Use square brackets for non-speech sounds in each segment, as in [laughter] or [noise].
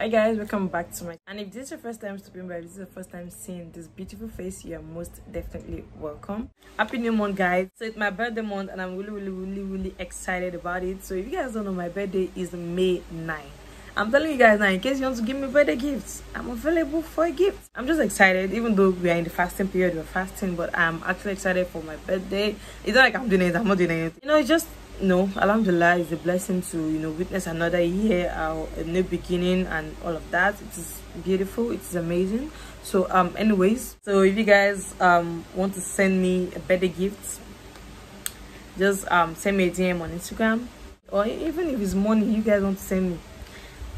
hi guys welcome back to my and if this is your first time stopping by this is the first time seeing this beautiful face you are most definitely welcome. Happy new month guys. So it's my birthday month and i'm really really really really excited about it. So if you guys don't know my birthday is may 9 i'm telling you guys now in case you want to give me birthday gifts i'm available for a gift. I'm just excited even though we are in the fasting period we're fasting but i'm actually excited for my birthday. It's not like i'm doing it i'm not doing anything you know it's just no alhamdulillah is a blessing to you know witness another year our a new beginning and all of that. It is beautiful it is amazing. So um anyways so if you guys um want to send me a birthday gift just um send me a dm on instagram. Or even if it's money you guys want to send me.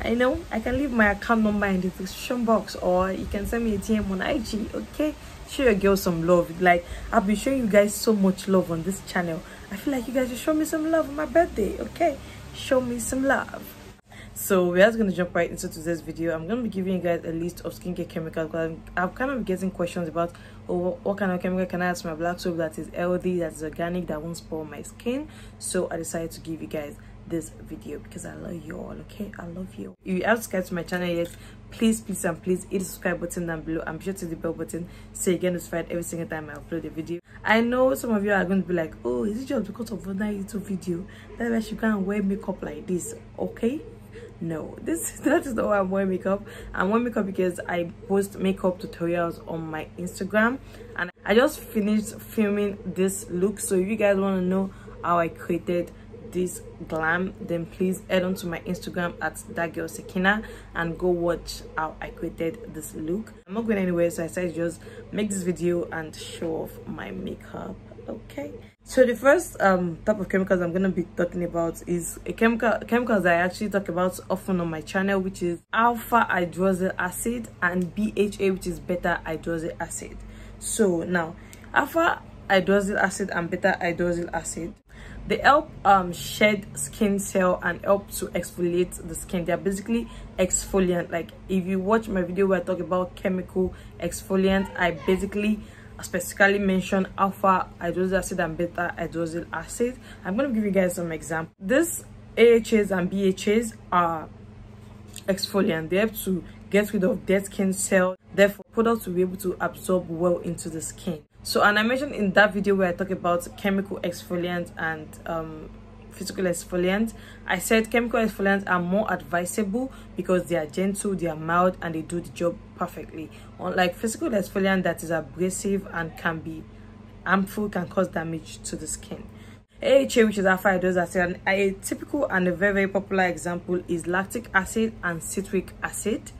I know i can leave my account number in the description box or you can send me a dm on ig okay show your girl some love. Like i'll be showing you guys so much love on this channel. I feel like you guys should show me some love on my birthday okay? Show me some love. So we're just gonna jump right into today's video. I'm gonna be giving you guys a list of skincare chemicals because i'm kind of getting questions about oh what kind of chemical can i add to my black soap that is healthy that is organic that won't spoil my skin? So i decided to give you guys this video because i love you all okay? I love you. If you haven't subscribed to my channel yet please please and please hit the subscribe button down below and be sure to the bell button so you get notified every single time i upload a video. I know some of you are going to be like oh is it just because of another youtube video that why she can't wear makeup like this? Okay? No. [laughs] This that is not why i'm wearing makeup. I'm wearing makeup because i post makeup tutorials on my instagram and i just finished filming this look. So if you guys want to know how i created this glam then please head on to my instagram at that girl Sekinah and go watch how i created this look. I'm not going anywhere so i decided just make this video and show off my makeup okay? So the first um type of chemicals i'm going to be talking about is a chemical chemicals i actually talk about often on my channel which is alpha hydroxyl acid and bha which is beta hydroxyl acid. So now alpha hydroxyl acid and beta hydroxyl acid they help um shed skin cell and help to exfoliate the skin. They're basically exfoliant. Like if you watch my video where i talk about chemical exfoliant i basically specifically mention alpha hydroxyl acid and beta hydroxyl acid. I'm going to give you guys some examples this ahas and bhas are exfoliant. They help to get rid of dead skin cell. Therefore products will be able to absorb well into the skin so and i mentioned in that video where i talk about chemical exfoliant and um, physical exfoliant i said chemical exfoliants are more advisable because they are gentle they are mild and they do the job perfectly unlike physical exfoliant that is abrasive and can be harmful can cause damage to the skin AHA, which is alpha hydroxy a typical and a very, very popular example is lactic acid and citric acid.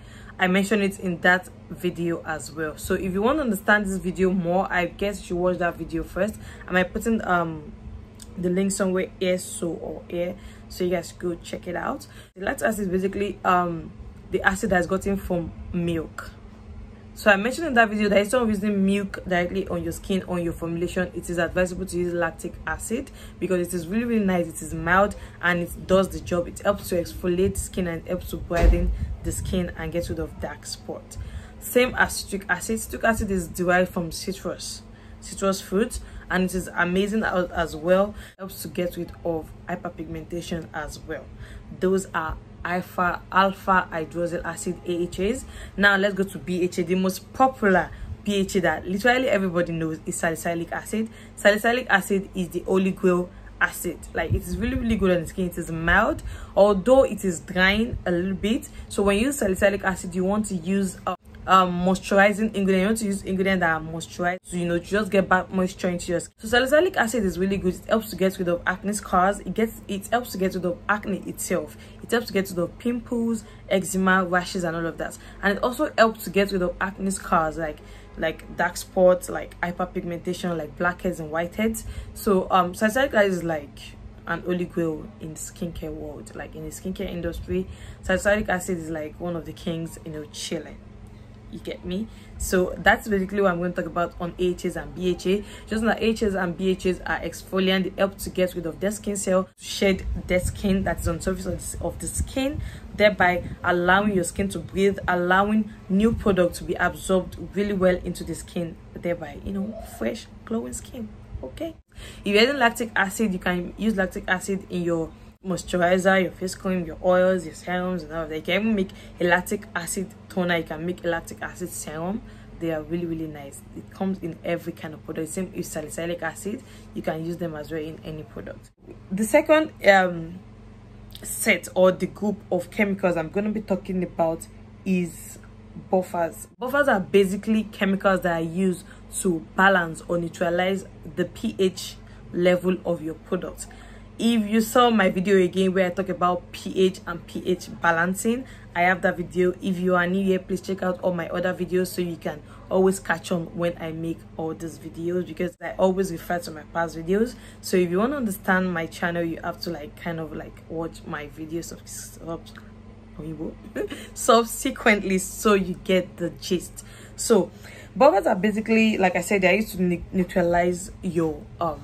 I mentioned it in that video as well. So if you want to understand this video more, I guess you should watch that video first. am I putting um the link somewhere here so or here so you guys go check it out. The lactic acid is basically um the acid that's gotten from milk so i mentioned in that video that instead of using milk directly on your skin on your formulation it is advisable to use lactic acid because it is really really nice. It is mild and it does the job. It helps to exfoliate skin and helps to brighten the skin and get rid of dark spot. Same as citric acid. Citric acid is derived from citrus citrus fruit and it is amazing as well. Helps to get rid of hyperpigmentation as well. Those are alpha alpha hydroxyl acid AHAs. Now let's go to BHA, the most popular BHA that literally everybody knows is salicylic acid. Salicylic acid is the holy grail acid like it is really really good on the skin it is mild although it is drying a little bit so when you use salicylic acid you want to use um moisturizing ingredient. You want to use ingredient that are moisturized so you know just get back moisture into your skin. So salicylic acid is really good. It helps to get rid of acne scars. It gets it helps to get rid of acne itself. It helps to get rid of pimples eczema rashes and all of that. And it also helps to get rid of acne scars like like dark spots like hyperpigmentation like blackheads and whiteheads. So um salicylic acid is like an holy grail in skincare world like in the skincare industry. Salicylic acid is like one of the kings you know chilling you get me? So that's basically what i'm going to talk about on ahas and bha just that ahas and bhas are exfoliant. They help to get rid of dead skin cell shed dead skin that is on the surface of the skin thereby allowing your skin to breathe allowing new product to be absorbed really well into the skin thereby you know fresh glowing skin okay? If you're using lactic acid you can use lactic acid in your moisturizer your face cream your oils your serums and all of that. You can even make a lactic acid toner. You can make a lactic acid serum. They are really really nice. It comes in every kind of product. Same with salicylic acid. You can use them as well in any product. The second um set or the group of chemicals i'm going to be talking about is buffers. Buffers are basically chemicals that are used to balance or neutralize the ph level of your product if you saw my video again where i talk about ph and ph balancing i have that video. If you are new here please check out all my other videos so you can always catch on when i make all these videos because i always refer to my past videos. So if you want to understand my channel you have to like kind of like watch my videos of [laughs] subsequently so you get the gist. So buffers are basically like i said they are used to neutralize your um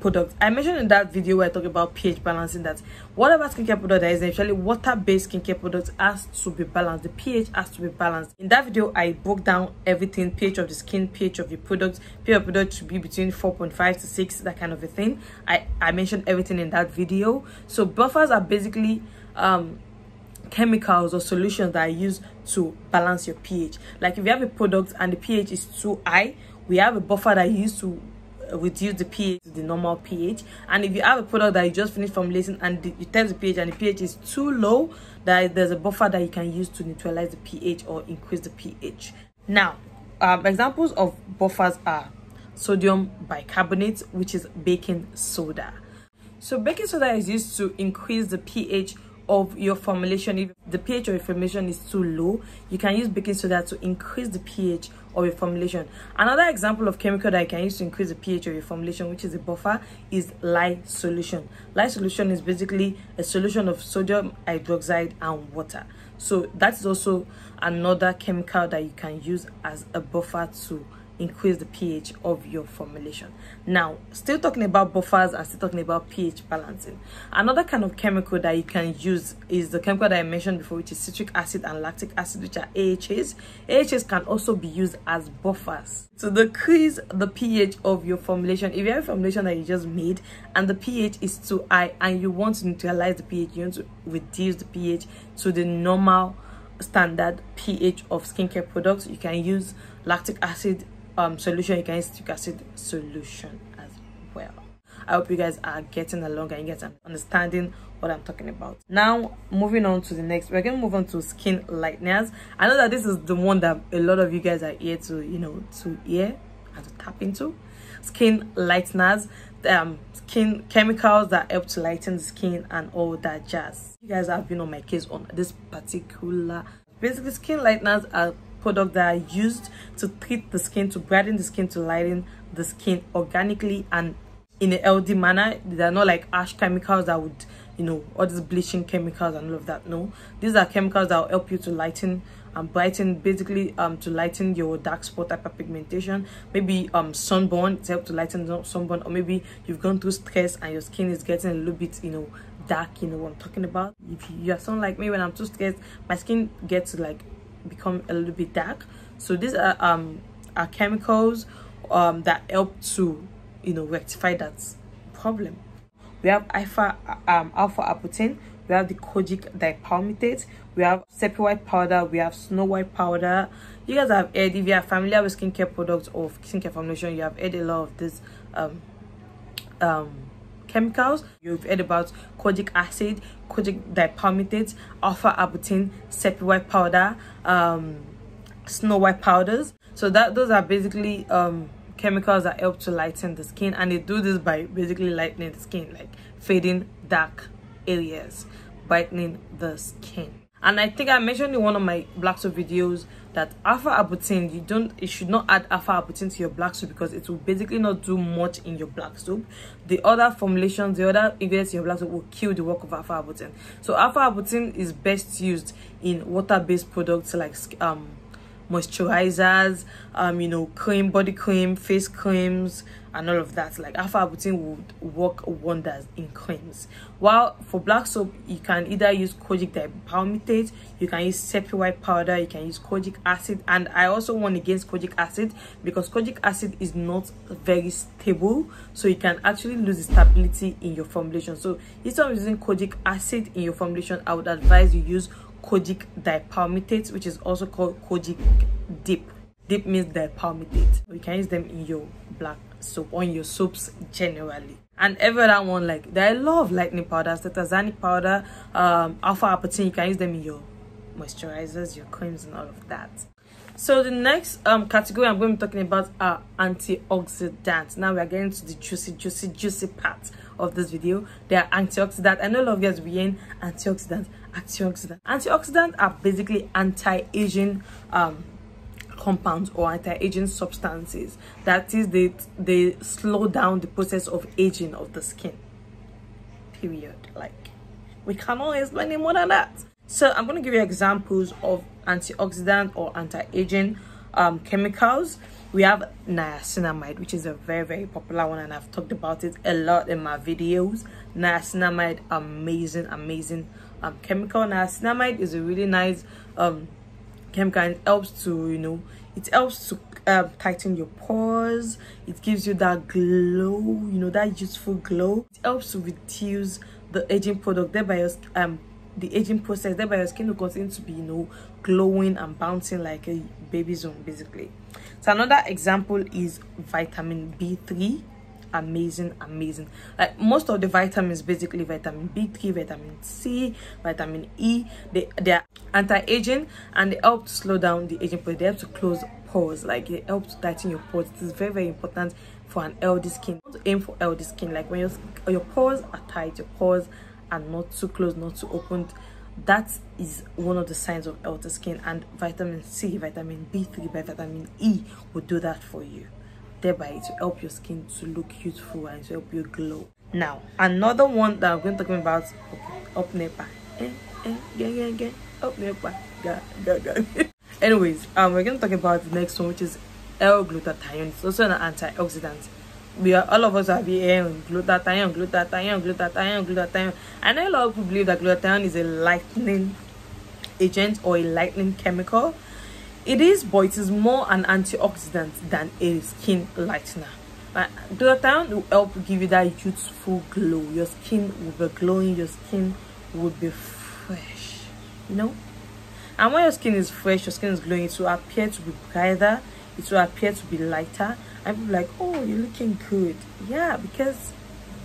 product. I mentioned in that video where i talk about ph balancing that whatever skincare product there is actually water-based skincare products has to be balanced the ph has to be balanced. In that video i broke down everything ph of the skin ph of your product ph of product should be between 4.5 to 6 that kind of a thing. I i mentioned everything in that video. So buffers are basically um chemicals or solutions that are used to balance your ph. Like if you have a product and the ph is too high we have a buffer that you use to reduce the pH to the normal pH. And if you have a product that you just finished formulating and you test the pH and the pH is too low, that there's a buffer that you can use to neutralize the pH or increase the pH. Now, um, examples of buffers are sodium bicarbonate, which is baking soda. So baking soda is used to increase the pH of your formulation if the pH of your formulation is too low you can use baking soda to increase the pH of your formulation. Another example of chemical that you can use to increase the pH of your formulation which is a buffer is lye solution. Lye solution is basically a solution of sodium hydroxide and water. So that is also another chemical that you can use as a buffer to increase the pH of your formulation. Now, still talking about buffers and still talking about pH balancing. Another kind of chemical that you can use is the chemical that I mentioned before, which is citric acid and lactic acid, which are AHAs. AHAs can also be used as buffers to decrease the pH of your formulation. If you have a formulation that you just made and the pH is too high and you want to neutralize the pH, you want to reduce the pH to the normal standard pH of skincare products, you can use lactic acid um, solution you can use acid solution as well. I hope you guys are getting along and you guys are understanding what i'm talking about. Now moving on to the next we're gonna move on to skin lighteners i know that this is the one that a lot of you guys are here to you know to hear and to tap into. Skin lighteners um skin chemicals that help to lighten the skin and all that jazz. You guys have been on my case on this particular. Basically skin lighteners are products that are used to treat the skin to brighten the skin to lighten the skin organically and in a healthy manner. They're not like ash chemicals that would you know all these bleaching chemicals and all of that no. These are chemicals that will help you to lighten and brighten basically um to lighten your dark spot hyperpigmentation maybe um sunburn to help to lighten sunburn or maybe you've gone through stress and your skin is getting a little bit you know dark you know what i'm talking about. If you are someone like me when i'm too stressed my skin gets like become a little bit dark. So these are um are chemicals um that help to you know rectify that problem. We have alpha um alpha arbutin we have the kojic dipalmitate we have sepia white powder we have snow white powder. You guys have heard if you are familiar with skincare products or skincare formulation you have heard a lot of this um um chemicals. You've heard about kojic acid kojic dipalmitate alpha arbutin sepia white powder um snow white powders. So that those are basically um chemicals that help to lighten the skin and they do this by basically lightening the skin like fading dark areas brightening the skin. And i think i mentioned in one of my black soap videos that alpha arbutin you don't it should not add alpha arbutin to your black soap because it will basically not do much in your black soap. The other formulations the other ingredients in your black soap will kill the work of alpha arbutin so alpha arbutin is best used in water-based products like um moisturizers um you know cream body cream face creams and all of that. Like alpha arbutin would work wonders in creams. While for black soap you can either use kojic dipalmitate you can use sepia white powder you can use kojic acid and i also warn against kojic acid because kojic acid is not very stable so you can actually lose stability in your formulation. So instead of using kojic acid in your formulation i would advise you use kojic dipalmitate which is also called kojic dip. Dip means dipalmitate. You can use them in your black soap on your soaps generally. And every other one like there are a lot of lightening powders the Tazanic powder um alpha arbutin you can use them in your moisturizers your creams and all of that. So the next um category i'm going to be talking about are antioxidants. Now we are getting to the juicy juicy juicy part of this video. They are antioxidant i know a lot of you guys be hearing antioxidant antioxidant. Antioxidants are basically anti-aging um compounds or anti-aging substances. That is they they slow down the process of aging of the skin. Period. Like we cannot explain it more than that. So i'm going to give you examples of antioxidant or anti-aging um, chemicals. We have niacinamide which is a very very popular one and i've talked about it a lot in my videos. Niacinamide amazing amazing um, chemical niacinamide is a really nice um, chemical helps to you know it helps to um, tighten your pores. It gives you that glow you know that useful glow. It helps to reduce the aging product thereby your um the aging process thereby your skin will continue to be you know glowing and bouncing like a baby zone basically. So another example is vitamin b3 amazing amazing. Like most of the vitamins basically vitamin b3 vitamin c vitamin e they they're anti-aging and they help to slow down the aging process. They help to close pores like it helps to tighten your pores. It is very very important for an healthy skin. Aim for healthy skin. Like when your your pores are tight your pores are not too close not too opened that is one of the signs of healthy skin. And vitamin c vitamin b3 vitamin e will do that for you thereby to help your skin to look youthful and to help you glow. Now another one that i'm going to talk about up nepa. Eh, eh, yeah, up [laughs] anyways um we're going to talk about the next one which is l-glutathione. It's also an antioxidant. We are all of us are hearing glutathione glutathione glutathione glutathione. I know a lot of people believe that glutathione is a lightening agent or a lightening chemical it is but it is more an antioxidant than a skin lightener. Uh, glutathione will help give you that youthful glow. Your skin will be glowing your skin will be fresh you know? And when your skin is fresh your skin is glowing it will appear to be brighter it will appear to be lighter. And people like oh you're looking good. Yeah because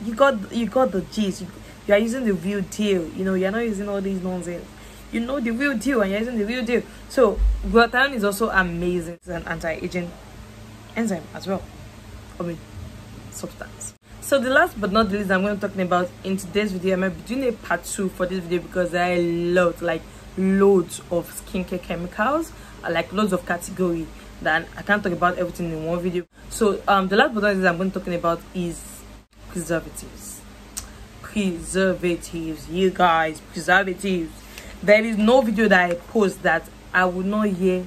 you got you got the gist. You, you are using the real deal. You know you're not using all these nonsense you know the real deal and you're using the real deal. So glutathione is also amazing it's an anti-aging enzyme as well i mean substance. So the last but not the least i'm going to be talking about in today's video i'm doing a part two for this video because a lot like loads of skincare chemicals like loads of category that i can't talk about everything in one video. So um the last but not least i'm going to be talking about is preservatives. Preservatives you guys preservatives there is no video that i post that i would not hear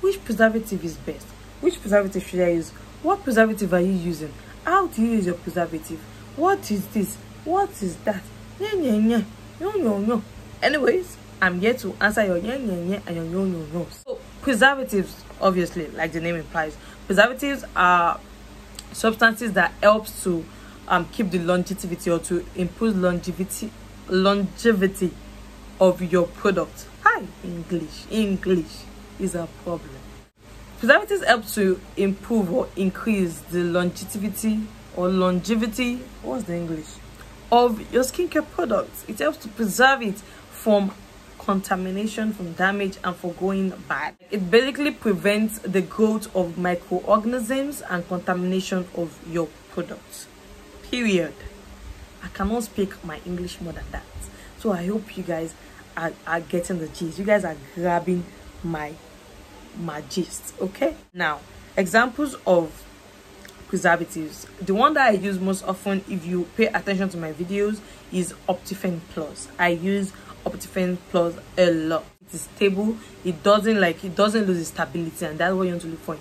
which preservative is best which preservative should i use what preservative are you using how do you use your preservative what is this what is that yeah, yeah, yeah. No, no, no. anyways i'm here to answer your yeah, yeah, yeah, and your no, no, no. so preservatives obviously like the name implies preservatives are substances that helps to um keep the longevity or to improve longevity longevity of your product. Hi english. English is a problem. Preservatives help to improve or increase the longevity or longevity what's the english? of your skincare products it helps to preserve it from contamination from damage and for going bad. It basically prevents the growth of microorganisms and contamination of your products period. I cannot speak my english more than that. So i hope you guys are, are getting the gist. You guys are grabbing my my gist okay? Now examples of preservatives. The one that i use most often if you pay attention to my videos is Optiphen plus. I use Optiphen plus a lot. It is stable. It doesn't like it doesn't lose its stability and that's what you want to look for in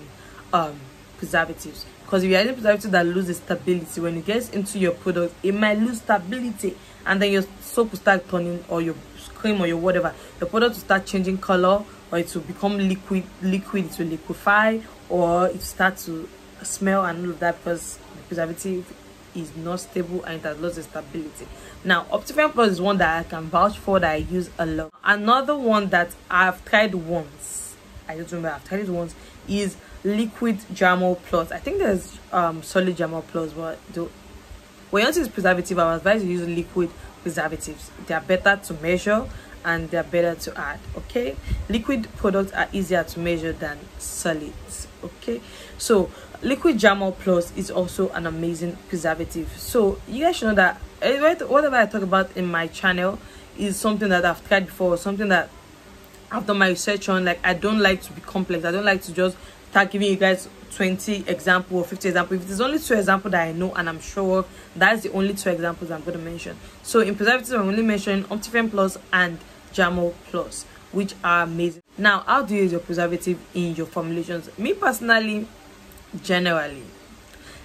um preservatives. Because if you're using preservative that loses stability when it gets into your product it might lose stability and then your soap will start turning or your cream or your whatever the product will start changing color or it will become liquid liquid it will liquefy or it start to smell and all of that because the preservative is not stable and it has lost its stability. Now Optiphen plus is one that i can vouch for that i use a lot. Another one that i've tried once i don't remember i've tried it once is liquid Germall plus. I think there's um solid Germall plus but when you use preservative i would advise you use liquid preservatives they are better to measure and they're better to add okay? Liquid products are easier to measure than solids okay? So liquid Germall plus is also an amazing preservative. So you guys should know that eh, whatever i talk about in my channel is something that i've tried before something that i've done my research on. Like i don't like to be complex. I don't like to just start giving you guys 20 example or 50 example. If there's only two examples that i know and i'm sure that's the only two examples i'm going to mention. So in preservatives i'm only mentioning Optiphen plus and Germall plus which are amazing. Now how do you use your preservative in your formulations? Me personally generally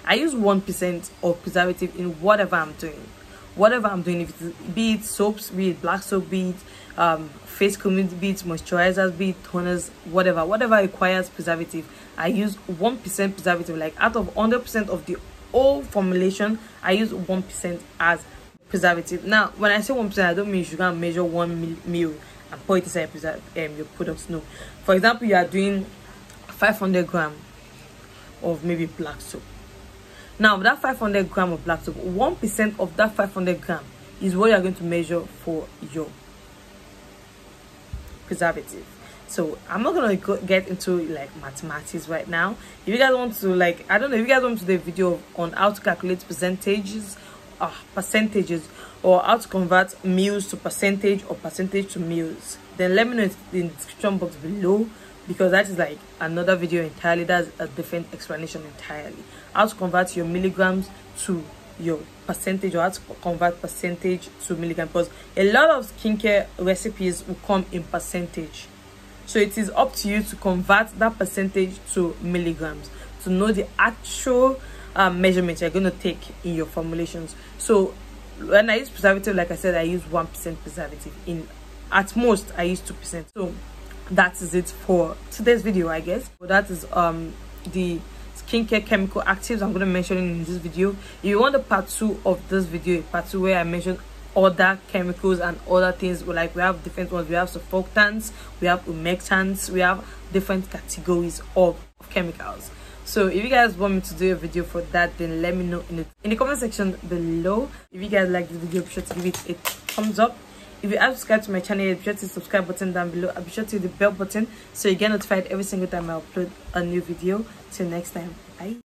i use one percent of preservative in whatever i'm doing. Whatever i'm doing if it's be it soaps be it black soap be it um, face cream be it moisturizers be it toners whatever whatever requires preservative. I use one percent preservative like out of 100 percent of the whole formulation i use one percent as preservative. Now when i say one percent i don't mean you and measure one meal and pour it inside um, your products no. For example you are doing 500 gram of maybe black soap. Now that 500 gram of black soap one percent of that 500 gram is what you're going to measure for your preservative. So i'm not gonna go get into like mathematics right now. If you guys want to like i don't know if you guys want to do a video on how to calculate percentages uh, percentages or how to convert meals to percentage or percentage to meals then let me know in the description box below because that is like another video entirely. That's a different explanation entirely. How to convert your milligrams to your percentage or how to convert percentage to milligram because a lot of skincare recipes will come in percentage. So it is up to you to convert that percentage to milligrams to know the actual um, measurements you're going to take in your formulations. So when i use preservative like i said i use one percent preservative. In at most i use two percent. So that is it for today's video i guess. So that is um the skincare chemical actives i'm going to mention in this video. If you want the part two of this video part two where i mention other chemicals and other things like we have different ones. We have surfactants we have humectants we have different categories of chemicals. So if you guys want me to do a video for that then let me know in the in the comment section below. If you guys like this video be sure to give it a thumbs up if you have subscribed to my channel be sure to subscribe button down below i'll be sure to hit the bell button so you get notified every single time i upload a new video. Till next time. Bye